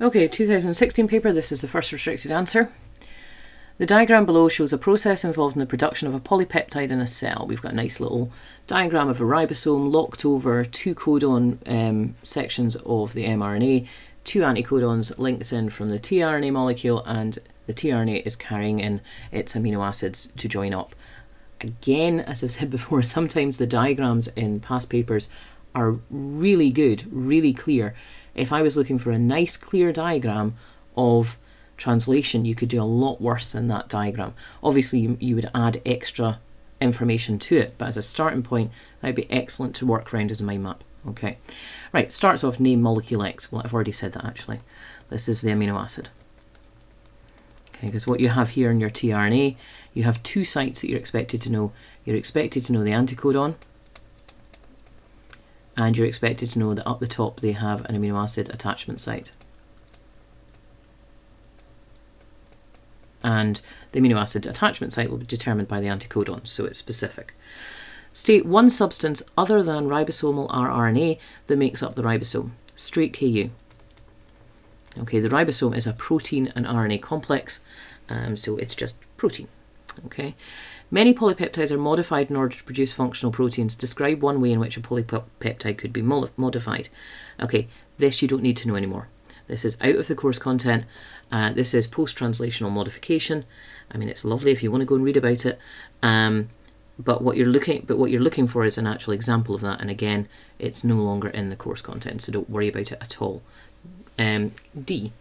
Okay, 2016 paper, this is the first restricted answer. The diagram below shows a process involved in the production of a polypeptide in a cell. We've got a nice little diagram of a ribosome locked over two codon um, sections of the mRNA, two anticodons linked in from the tRNA molecule, and the tRNA is carrying in its amino acids to join up. Again, as I've said before, sometimes the diagrams in past papers are really good, really clear. If I was looking for a nice clear diagram of translation, you could do a lot worse than that diagram. Obviously, you, you would add extra information to it, but as a starting point, that'd be excellent to work around as a mind map. Okay, right, starts off name molecule X. Well, I've already said that actually. This is the amino acid. Okay, because what you have here in your tRNA, you have two sites that you're expected to know. You're expected to know the anticodon, and you're expected to know that up the top they have an amino acid attachment site. and the amino acid attachment site will be determined by the anticodon, so it's specific. State one substance other than ribosomal rRNA that makes up the ribosome. Straight KU. Okay, the ribosome is a protein and RNA complex, um, so it's just protein. Okay, many polypeptides are modified in order to produce functional proteins. Describe one way in which a polypeptide could be modified. Okay, this you don't need to know anymore. This is out of the course content. Uh, this is post-translational modification. I mean, it's lovely if you want to go and read about it. Um, but what you're looking, but what you're looking for is an actual example of that. And again, it's no longer in the course content, so don't worry about it at all. Um, D.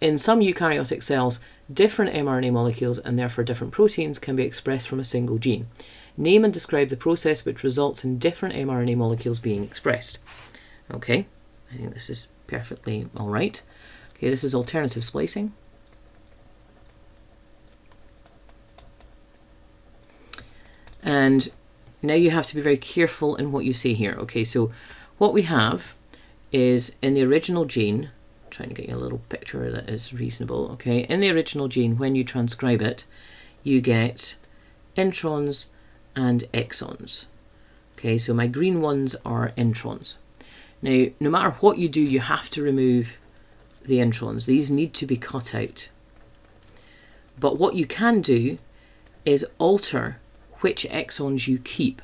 In some eukaryotic cells, different mRNA molecules and therefore different proteins can be expressed from a single gene. Name and describe the process which results in different mRNA molecules being expressed. Okay, I think this is perfectly all right. Okay, this is alternative splicing. And now you have to be very careful in what you say here. Okay, so what we have is in the original gene, trying to get you a little picture that is reasonable, okay, in the original gene, when you transcribe it, you get introns and exons. Okay, so my green ones are introns. Now, no matter what you do, you have to remove the introns. These need to be cut out. But what you can do is alter which exons you keep.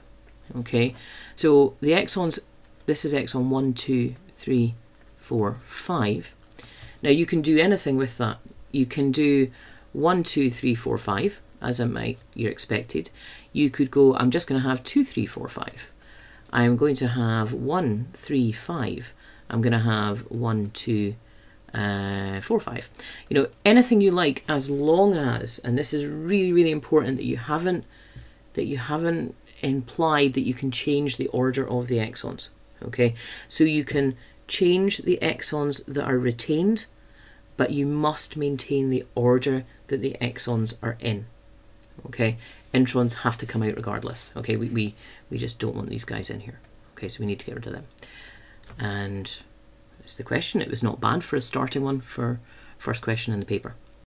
Okay, so the exons, this is exon 1, 2, 3, 4, 5. Now you can do anything with that. You can do 1, 2, 3, 4, 5, as I might you're expected. You could go, I'm just going to have 2, 3, 4, 5. I'm going to have 1, 3, 5. I'm going to have 1, 2, uh, 4, 5. You know, anything you like as long as, and this is really, really important that you haven't, that you haven't implied that you can change the order of the exons. Okay, so you can change the exons that are retained, but you must maintain the order that the exons are in. Okay, introns have to come out regardless. Okay, we, we, we just don't want these guys in here. Okay, so we need to get rid of them. And it's the question. It was not bad for a starting one for first question in the paper.